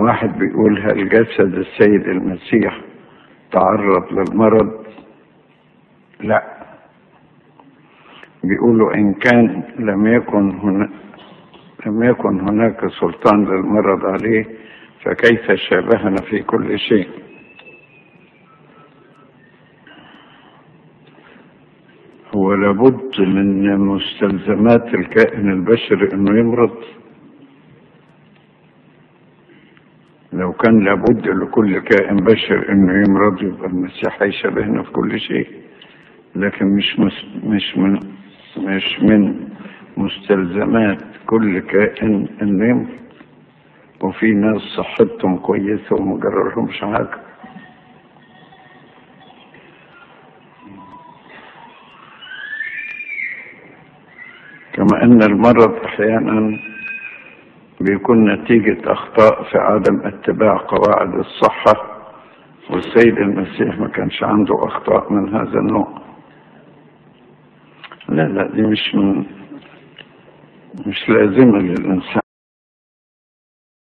واحد بيقول هل جسد السيد المسيح تعرض للمرض. لا. بيقولوا إن كان لم يكن هنا لم يكن هناك سلطان للمرض عليه فكيف شابهنا في كل شيء؟ هو لابد من مستلزمات الكائن البشري إنه يمرض. لو كان لابد لكل كائن بشري إنه يمرض يبقى المسيح هيشبهنا في كل شيء. لكن مش مس مش من مش من مستلزمات كل كائن إنه يمرض. وفي ناس صحتهم كويسة وما جرالهمش حاجة كما أن المرض أحيانا بيكون نتيجة أخطاء في عدم اتباع قواعد الصحة والسيد المسيح ما كانش عنده أخطاء من هذا النوع. لا لا دي مش من مش لازمة للإنسان.